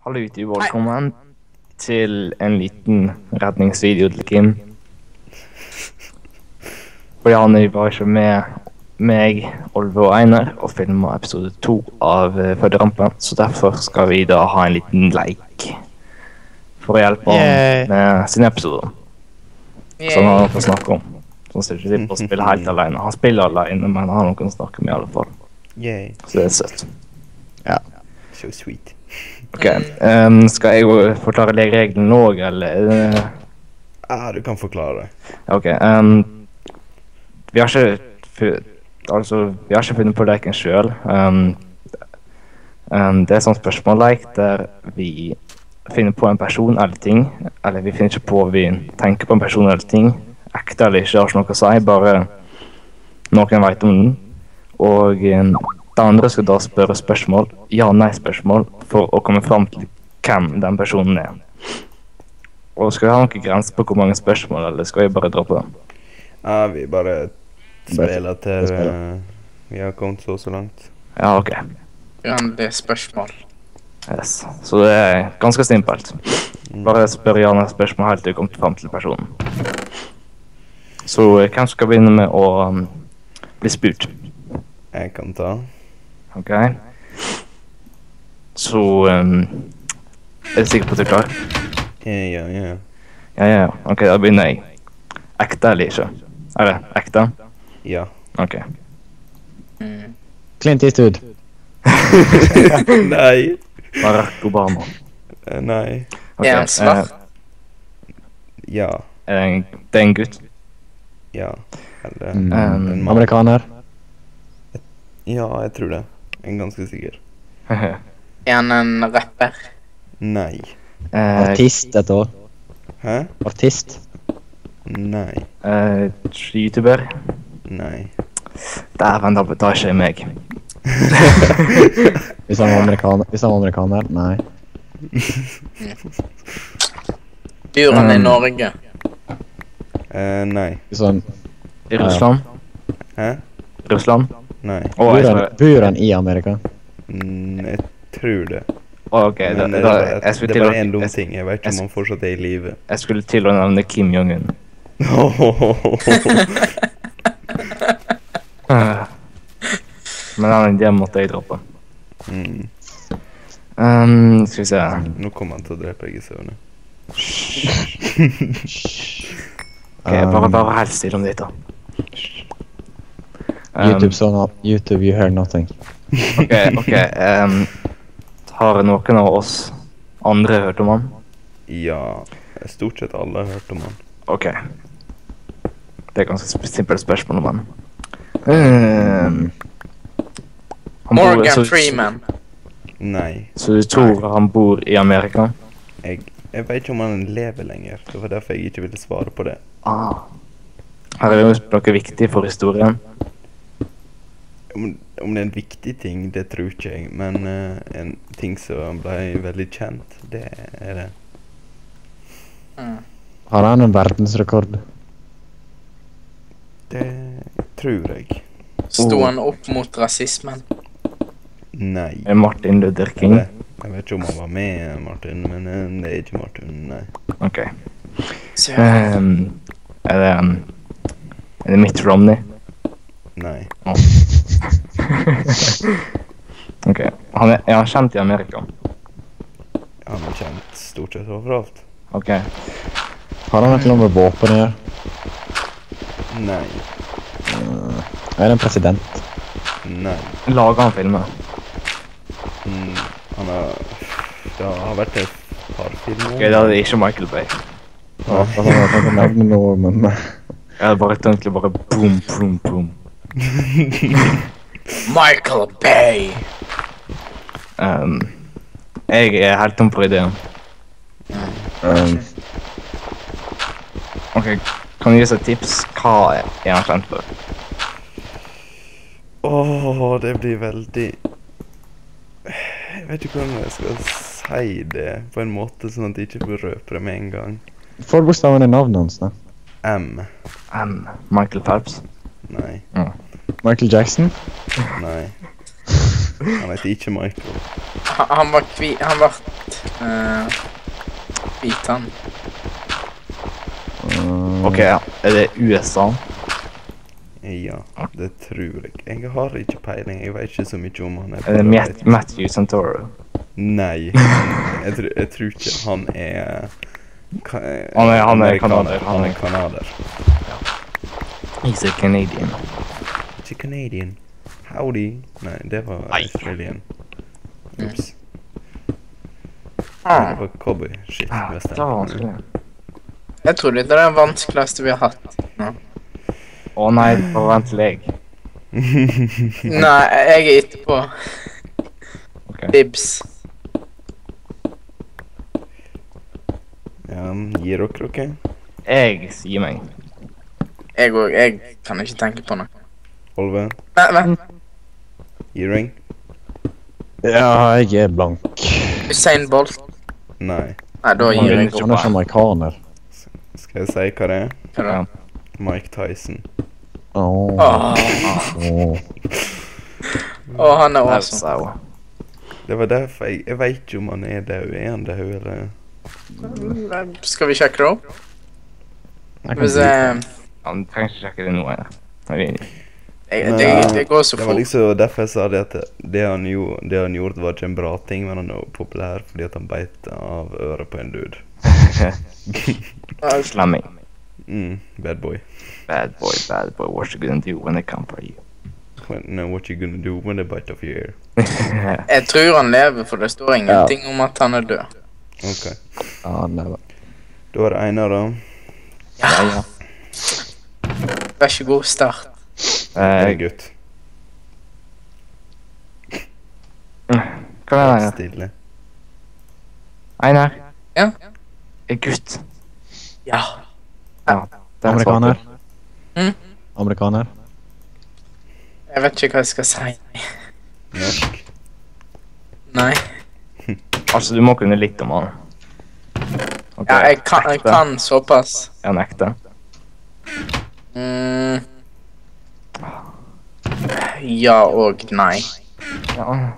Hallo YouTube, velkommen til en liten redningsvideo til Kim. Fordi han var ikke med meg, Olve og Einar og filma episode to av uh, Føderampen, så derfor skal vi da ha en liten leik. For å hjelpe ham med sine episoder, som han får snakke om. Så han ikke slipper å spille helt alene. Han spiller alene, men han har noen å snakke med i alle fall. Yay. Så det er søtt. So sweet. Ok, um, skal jeg jo forklare legereglene nå, eller? Ja, Ah, du kan forklare. det. Ok, Um, vi har ikke altså, vi har ikke funnet på leken selv. Um, det er sånn spørsmålleik der vi finner på en person eller ting, eller vi finner ikke på, vi tenker på en person eller ting, ekte eller ikke, har ikke noe å si, bare noen vet om den. Og ehm, de andre skal da spørre spørsmål, ja-nei-spørsmål, for å komme fram til hvem den personen er. Og skal vi ha noen grenser på hvor mange spørsmål, eller skal vi bare droppe det? Ja, vi bare spiller til eh, vi har kommet så så langt. Ja, ok. Uendelige spørsmål. Yes. Så det er ganske simpelt. Bare spør gjerne spørsmål helt til du kommer fram til personen. Så eh, hvem skal begynne med å um, bli spurt? Jeg kan ta. Ok? Så um, Er du sikker på at du er klar? Eh, Ja, ja. Ja, ja. ja. Ok, da begynner jeg. Ekte eller ikke? Er det ekte? Ja. Ok. Mm. Clint Eastwood. nei. Barack Obama. Eh, nei. Ok, Er han svart? Ja. eh, er det en- det er en gutt? Ja. Eller Mm. en, en. Amerikaner. Ja, jeg tror det. Jeg er ganske sikker. Er han en rapper? Nei. eh, Artist et år. Hæ? Artist. Nei. eh, YouTuber? Nei. Dæven, da da er ikke jeg meg. Hvis han var amerikaner. Hvis han var amerikaner. Nei. Bor han i Um. Norge? Eh, nei. Hvis han I Russland? Hæ? Russland? Nei. Å, bor, han, bor han i Amerika? Mm, jeg tror det. Å, ok, da, Men eh, da, det, jeg, er skulle det til er å, bare en dum jeg, ting. Jeg vet ikke jeg- om han fortsatt er i live. jeg skulle til å nevne Kim Jong-un. Men den ideen måtte jeg droppe. mm. Um, skal vi se Nå kommer han til å drepe deg i søvne. Ok, Bare, bare helt stille om ditt, da. Um, YouTube så no YouTube, you hear nothing. Ok, ok. Um, har noen av oss andre hørt om han? Ja, stort sett alle har hørt om han. Ok. Det er ganske sp- simpelt spørsmål om han. Um, han bor- Morgan så- Freeman. Nei. Så du tror han bor i Amerika? Jeg, jeg vet ikke om han lever lenger. Det var derfor jeg ikke ville svare på det. Ah. Her er det noe viktig for historien. Om, om det er en viktig ting, det tror ikke jeg. Men uh, en ting som ble veldig kjent, det er det. Mm. Har han en verdensrekord? Det tror jeg. Sto Oh. han opp mot rasismen? Nei. Er Martin Luther Jeg King? vet, jeg vet ikke om han var med, Martin, men eh, det er ikke Martin, nei. Ok. Um, er det um, Er det Mitt Romney? Nei. ok. Han er, er han kjent i Amerika? Han er kjent stort sett overalt. Ok. Har han et eller annet med våpen å gjøre? Nei. Uh, er det en president? Nei. Lager han filmer? Mm, han har Det har vært et par filmer. Ok, da er det ikke Michael Bay. Ja, for han har tenkt å nevne noe, men Jeg hadde bare tenkt å bare boom, boom, boom. Michael Bay. Um, jeg er helt tom for ideen. um, Ok, kan du gi oss et tips? Hva er han kjent for? Åh, det blir veldig Jeg vet ikke hvordan jeg skal si det på en måte sånn at jeg ikke får røpe det med en gang. Forbokstaven er navnet hans, da. M. M. Michael Phelps? Nei. Michael Jackson? Nei. Han heter ikke Michael. Han, han var kvi... Han var Uh, han. Mm, OK, ja. Er det USA? Ja, det tror jeg. Jeg har ikke peiling. Jeg vet ikke så mye om han. er. Er det Matt Matthew Santoro? Nei. Jeg, tror- jeg tror ikke han er ka- Han er- han er amerikaner. kanader, han Han er- er kanader. He's a Canadian. Ikke Canadian. Howdy. Nei, det var. Australian. Ops. Ah, Det var cowboy-shit. Ja, det var vanskelig. jeg tror det er det vanskeligste vi har hatt. Å nei, det var vanskelig. jeg. Nei, jeg er etterpå. Okay. Dibs. Ja, gir dere dere? Jeg gir meg. Jeg òg. Jeg kan ikke tenke på noe. Olve? Vent. Gir? Ja, jeg er blank. Usain Bolt. Nei. Nei, da gir jeg ikke opp. Han er ikke amerikaner. Skal jeg si hva det er? Hva da? Ja. Mike Tyson. Åh. Åh, oh. oh, han er awesome. Det var derfor jeg Jeg veit ikke om han er død. Er han død, eller? Skal vi sjekke det opp? Jeg bli- Han trenger ikke sjekke det nå. Jeg- det, det går så fort. Det var liksom derfor jeg sa det at det han, gjorde, det han gjorde, var ikke en bra ting, men han er populær fordi at han beit av øret på en dude. Slamming. Mm, bad boy. Bad boy, bad boy. What you gonna do when they come for you? When, no, what you gonna do when they bite off your ear? Jeg tror han lever, for det står ingenting om at han er død. Ok. Ja, han lever. Da er det Einar, da. ja, ja. Vær så god, start. En Eh, gutt. Hva er det? Stille. Einar? Ja? En gutt. Ja. Det er Amerikaner. Mm. Amerikaner. Jeg vet ikke hva jeg skal si. Norsk. Nei. Altså, du må kunne litt om han. Okay. Ja, jeg kan, jeg kan såpass. Er han ekte? Mm. Ja og nei. Ja.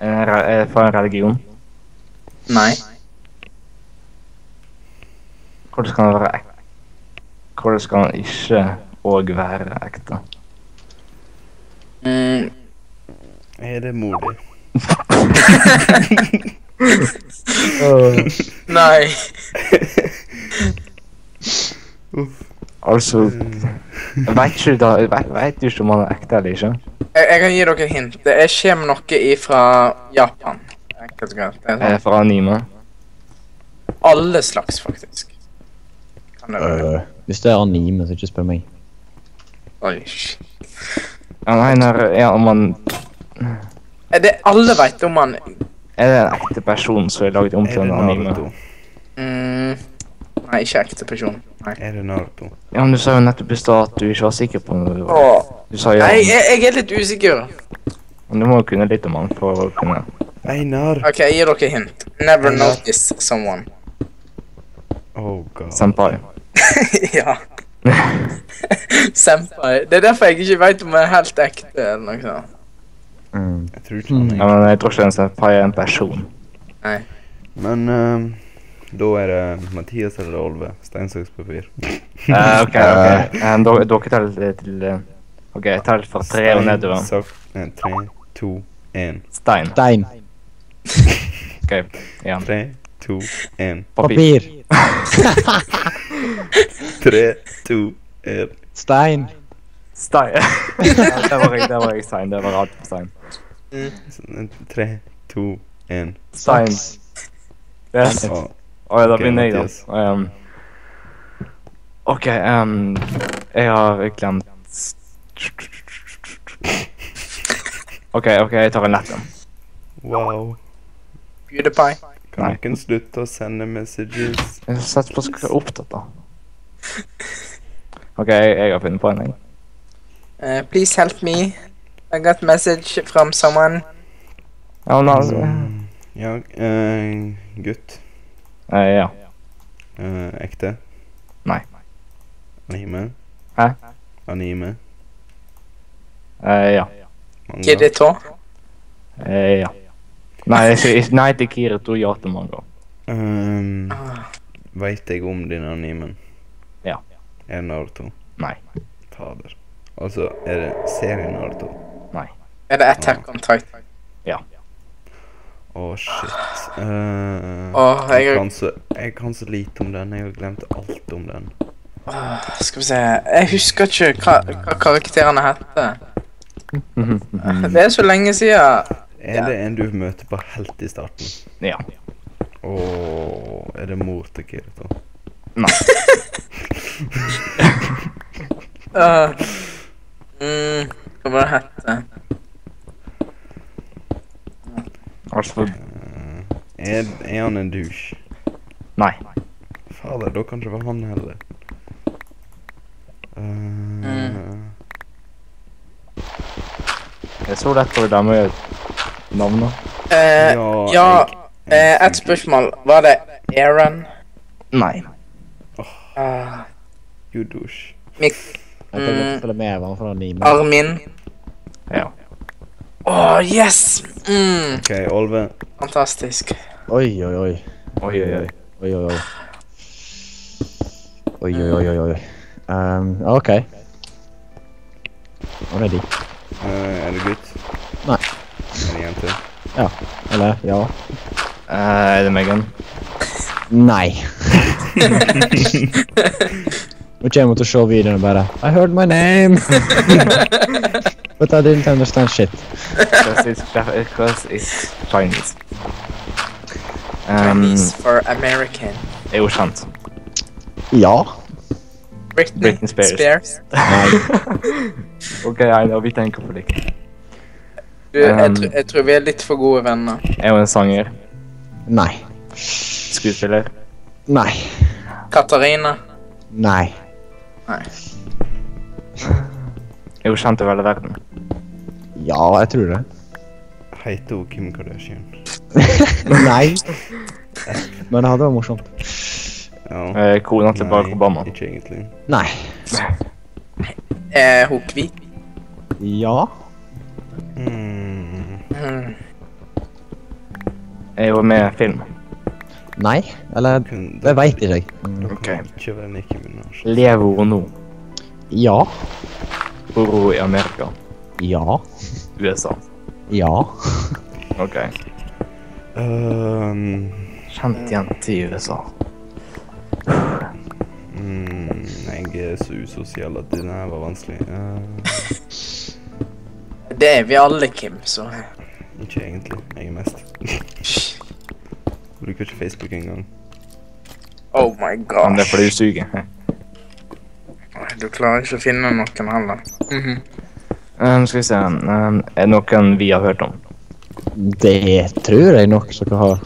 Er er fra en religion? Nei. Hvordan skal han være ekte? Hvordan skal han ikke òg være ekte? Mm. Er det modig? Nei. Uff. Altså Vet du da vet, vet du ikke om han er ekte eller ikke? Jeg, jeg kan gi dere hint. Det er kommer noe ifra Japan. Enkelt og greit. Det er det sånn. fra anime? Alle slags, faktisk. Kan det være. Øh, hvis det er anime, så ikke spør meg. Oi, shit. Ja, nei, når, ja, om han Er det alle vet om han Er det en ekte person som er laget om til en anime? Mm, Nei, ikke ekte person. Nei. Er det Naruto? Ja, men du sa jo nettopp i stad at du ikke var sikker på noe. Åh. Du sa ja. Nei, jeg, jeg er litt usikker. Men du må jo kunne litt om han for å kunne Einar! OK, jeg gir dere hint. Never Einar. notice someone. Oh god. Senpai. ja. Senpai. Det er derfor jeg ikke vet om jeg er helt ekte eller noe sånt. Mm. Jeg tror ikke han Ja, er men jeg tror ikke en senpai er en person. Nei. Men ehm, da er det Mathias eller Olve. Steinsakspapir. uh. Eh, OK, ok. Um, dere dere teller til eh, OK, jeg teller fra tre og nedover. sak- eh, Tre, to, én. Stein. Stein. OK. Ja. Tre, to, én. Papir. Papir. Tre, to, én. Stein. Stein. ja, det var jeg, det var jeg Stein. Det var alt på Stein. Tre, to, én. Stein. Yes. Å, Å ja, da begynner jeg, da. Um, OK, um, jeg har glemt OK, ok, jeg tar en lett en. Wow. PewDiePie. Kan ikke slutte å sende messages? Jeg setter på skal være opptatt, da. OK, jeg, jeg har funnet på en, jeg. Uh, please help me. I got message from someone. Ja, no. altså Mm, Ja, uh, gutt. Eh, Ja. Eh, ekte. Nei. Anime. Hæ? Anime. Eh, ja. Manga. Kirito. Eh, ja. Nei, ikke, ikke- nei til Kirito, ja til manga. Um, Ah, Veit jeg om din animen? Ja. Er det Naruto? Nei. Fader. Altså, er det serien Naruto? Nei. Er det Attack on Titan? Å, shit. Uh, oh, jeg jeg, kan så, jeg kan så lite om den. Jeg har glemt alt om den. Uh, skal vi se Jeg husker ikke hva, hva karakterene heter. Det er så lenge siden. Er det en du møter på helt i starten? Ja. Og er det mor til Kirito? Nei. Uh, mm, hva var det hette? Altså er, er han en douche? Nei. Fader, da kan det ikke være han heller. Eh, Det er så lett å glemme navnet. Eh, ja, eh, et spørsmål. Var det Aaron? Nei. Uh, You douche. Mik Jeg Mm. Armin? Ja. Åh, yes! Mm, OK, Olve. fantastisk. Oi, oi, oi. Oi, oi, oi. Oi, oi, oi. Oi, oi, oi, oi, oi. Um, OK. Ready. Eh, er det gutt? Nei. Er det jente? Eller, ja. Uh, er det Megan? Nei. Nå kommer hun til å se videoen og bare I heard my name! But I didn't understand shit. Because it's, because it's Chinese. Um, Chinese for American. er jo kjent. Ja. Britney, Britney Spears. Spears. OK, I know, vi tenker på deg. Du, jeg, Um. tr jeg tror vi er litt for gode venner. Er hun en sanger? Nei. Skuespiller? Nei. Katarina? Nei. Nei. Er hun kjent over hele verden? Ja, jeg tror det. Heter hun Kim Kardashian? Nei. Men det hadde vært morsomt. Ja. Eh, kona til Barack Obama? Ikke egentlig. Nei. Er hun hvit? Ja. Mm. Er hun med i film? Nei. Eller Det veit ikke jeg. Ok. ikke være Nicki Minaj. Lever hun nå? Ja. Bor hun i Amerika? Ja. USA? Ja. OK. Um, Kjent jente i USA. mm, jeg er så usosial at det her var vanskelig. Uh, Det er vi alle, Kim, så ikke egentlig. Jeg er mest. Bruker ikke Facebook engang. Oh my Men det er fordi du suger. Du klarer ikke å finne noen heller. Mhm. Um, skal vi se um, Er det noen vi har hørt om? Det tror jeg nok dere har.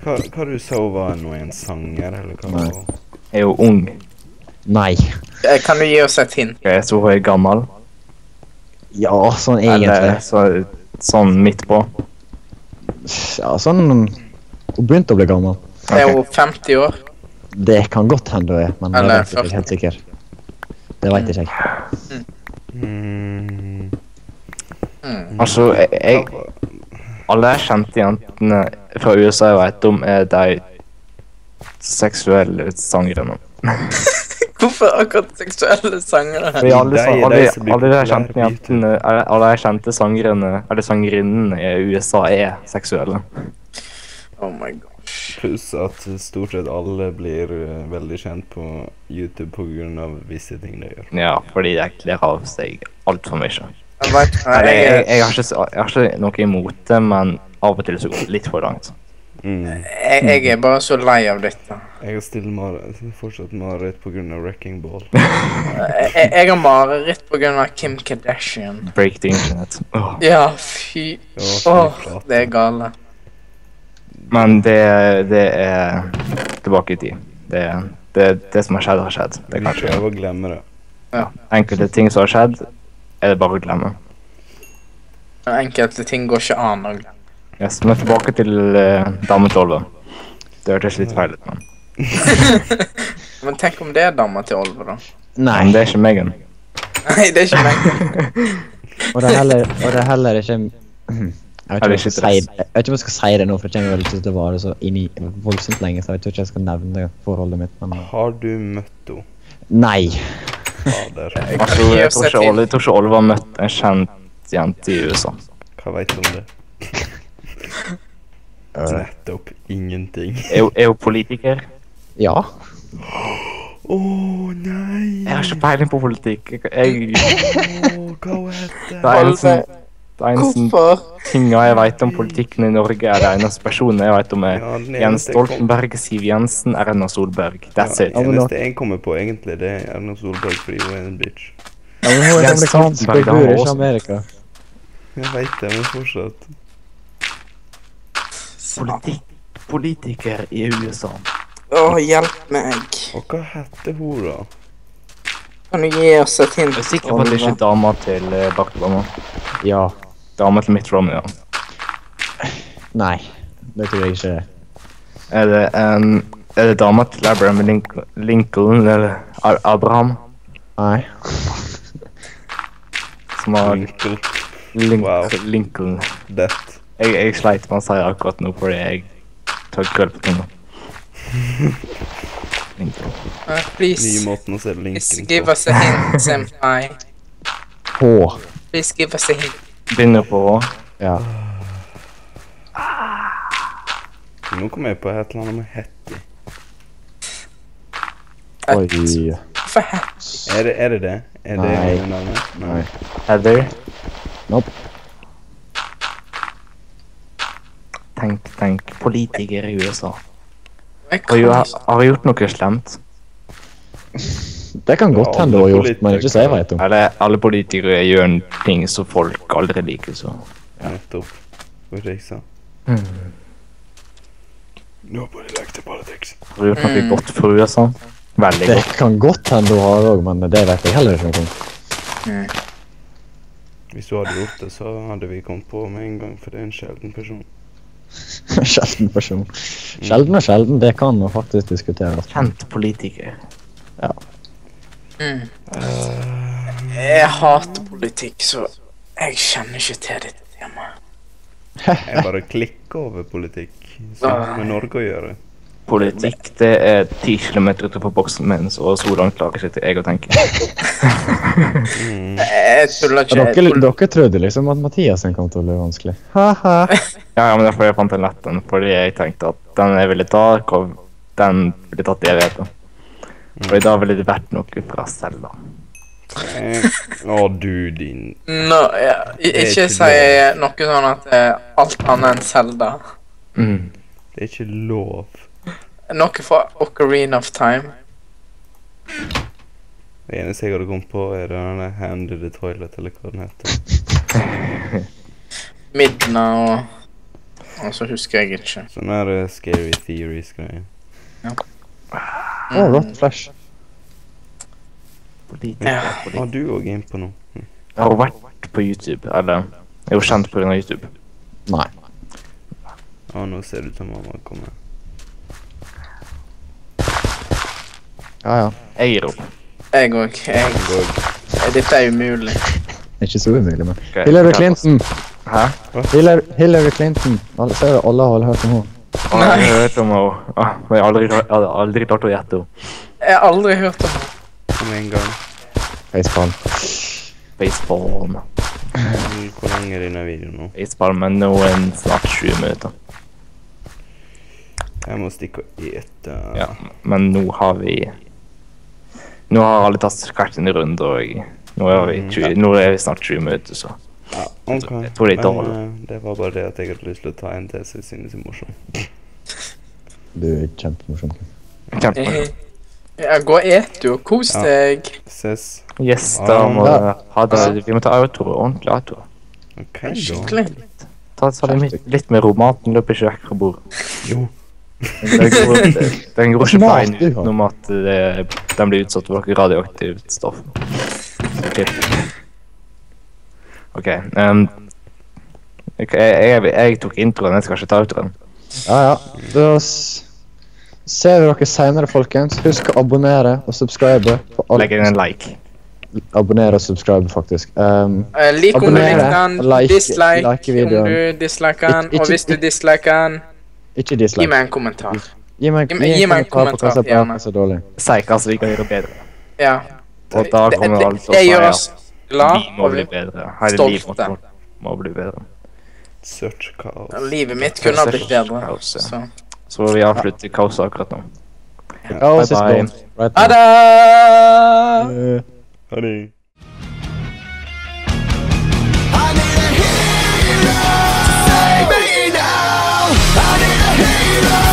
Hva, hva du sa hun var nå en sanger, eller hva? Nei. Er hun ung? Nei. Eh, Kan du gi oss et hint? Ok, tror hun er gammel? Ja, sånn Eller egentlig. så, sånn midt på? Ja, sånn Hun begynte å bli gammel. Er Ok. hun 50 år? Det kan godt hende hun er, men jeg er ikke helt sikker. Det veit ikke jeg. Mm, Mm. Altså, jeg, jeg Alle de kjente jentene fra USA jeg vet om, er de seksuelle sangerne. Hvorfor akkurat seksuelle sangere? Fordi alle, De alle, alle de kjente jentene Alle de kjente sangerne Eller sangerinnene i USA er seksuelle. Oh my gosh. Pluss at stort sett alle blir eh, veldig kjent på YouTube pga. visse ting de gjør. Ja, fordi de kler av seg altfor mye. Jeg vet, jeg, jeg, jeg, har ikke, jeg har ikke noe imot det, men av og til så går det litt for langt. Mm. jeg, jeg er bare så lei av dette. Jeg har still mar fortsatt mareritt pga. Wrecking Ball. Jeg, jeg, har mareritt av Kim Kardashian. Break the internet. Oh. Ja, fy. Åh, oh, det er gale. Men det, det er tilbake i tid. Det, det, det som har skjedd, har skjedd. Det Vi kan ikke prøver å glemme det. Ja. Enkelte ting som har skjedd, er det bare å glemme. Enkelte ting går ikke an å glemme. Yes, men tilbake til uh, dametolven. Det hørtes litt feil ut, men Men tenk om det er dama til Olve, da? Nei. men det er ikke Megan. Nei, det er ikke Megan. Og det er heller, og det er heller ikke Jeg vet ikke om jeg skal si det, jeg vet ikke om jeg skal si det nå, for det kommer vel ikke til å vare så inn i voldsomt lenge, så jeg vet ikke om jeg skal nevne forholdet mitt, men Har du møtt henne? Nei. Fader. Jeg tror ikke Oliver, jeg har møtt en kjent jente i USA. Hva veit du om det? Nettopp ingenting. Er hun- er hun politiker? Ja. Å nei! Jeg har ikke peiling på politikk. Jeg, Oh, hva hun heter det er eneste det eneste Hvorfor? tinga jeg vet om politikken i Norge, er det eneste personen jeg vet om er Ja, Jens Stoltenberg, Siv Jensen, Erna Solberg. That's Ja, it. Det eneste jeg kommer på, egentlig, det er Erna Solberg fordi hun er en bitch. ja men hun er Jens amerikansk og Stoltenberg, da bor ikke Amerika. Jeg veit det, men fortsatt. Politik politiker i USA. Å, hjelp meg. Og hva heter hun, da? Kan du gi oss et hint? Jeg er sikker på at det ikke er dama til eh, Barack Obama. Ja. Til Mitt Romney, ja. Nei. Det tror jeg ikke. Er det, um, er det dama til Abraham Lincoln, Lincoln eller Abraham, Nei. som har Lincoln. Lincoln? Wow. Lincoln. Det. Jeg, jeg sleit med å si akkurat nå fordi jeg tar krøll på tunga. Lincoln. Uh, Nye please, måten å se please Lincoln give us a hint, senpai. H. Please give us a hint. Begynner på Å. Ja. Nå kom jeg på et eller annet med Hetty. Oi. Hvorfor het? Er det er det? det? Er det Nei. det navnet? Nei. Heather. Nope. Tenk, tenk. Politiker i USA. Har hun gjort noe slemt? Det kan godt Ja, hende hun har gjort, men ikke så jeg vet om. Eller alle politikere gjør ting som folk aldri liker, så Nettopp. Hva var det jeg sa? mm. Nobody likes the politics. Har du gjort noe Mm. godt for USA? Veldig godt. Det kan godt hende hun har òg, men det vet jeg heller ikke noe om. Mm. Hvis du hadde gjort det, så hadde vi kommet på med en gang, for det er en sjelden person. Sjelden person. Sjelden og sjelden, det kan jo faktisk diskuteres. Kjent politiker. Mm. Jeg hater politikk, så jeg kjenner ikke til dette temaet. Jeg bare klikker over politikk. Som med Norge å gjøre. Politikk, det er ti kilometer utenfor boksen min, så så langt klarer ikke jeg å tenke. Mm. Jeg tuller ikke. Dere, dere trodde liksom at Mathiasen kom til å bli vanskelig. Ha-ha. Ja, ja, men derfor jeg fant den lett fordi jeg tenkte at den jeg ville ta, og den ville tatt evigheter. Og i dag ville det vært noe fra Selda. Eh, Å, du din no, ja, ikke si noe sånn at det er alt annet enn Zelda. Mm. Det er ikke lov. Noe fra Ocarina of Time. Det eneste jeg hadde kommet på, er den der Hand in the Toilet, eller hva den heter. Midna og Og så husker jeg ikke. Sånn er det Scary Theories-greier. Å, Rot Flash. Politikk, Ja. Har politikk. du òg en på noe? Jeg har vært på YouTube, eller jeg er jo kjent på grunn YouTube. Nei. Ja, nå ser det ut som mamma kommer. Ja, ja. Jeg gir opp. Jeg òg. Jeg, Og dette er umulig. Det er ikke så umulig, men okay, Hillary. Clinton. Hæ? Hillary, Hillary Clinton. Alle, ser det, alle har hørt om henne. Å, jeg har hørt om henne. Ah, jeg har aldri, jeg hadde aldri klart å gjette henne. Jeg har aldri hørt om henne. Kom en gang. Facepalm. Baseball. Hvor lang er denne videoen nå? Baseball, men nå er snart 20 minutter. Jeg må stikke og ete. Ja, men nå har vi Nå har alle tatt kartene rundt, og nå er vi, 20, nå er vi snart 20 minutter, så Ja, ok. Jeg tror det er dårlig. Men, det var bare det at jeg hadde lyst til å ta en til siden jeg synes det er morsom. Du er kjempemorsom. kjempe. Ja, gå og et, du, kos Ja. deg. Ses. Yes, da må vi ha det. Vi må ta outro, ordentlig outro. Ok, da. Skikkelig. Ta, ta det litt, litt med ro. Maten løper ikke vekk fra bordet. Jo. Den går, den går ikke veien utenom at det, den blir utsatt for radioaktivt stoff. Ok. OK. Um, jeg, jeg, jeg tok introen, jeg skal ikke ta utroen. Ja, ja. Da ser vi dere senere, folkens. Husk å abonnere og subscribe på alle Legg inn en like. abonnere og subscribe, faktisk. Um, Eh, like om du Abonnere, likte den, like- dislike like om du disliker den, og hvis du disliker den, ikke dislike. gi meg en kommentar. Gi meg, gi meg- gi meg en på hva som kommentar, er gjerne. hva som er dårlig. Si hva som vi kan gjøre bedre. Ja. Og da Det- kommer det- altså Det å gjør oss at glad, vi må bli bedre. Her er livet vårt må bli bedre. Search kaos. livet mitt kunne ha blitt bedre. Kaos, ja. Så. Så vi avslutter kaoset akkurat nå. Kaos Bye bye. Right Ha det! Ha det. I need a hero to save me now. I need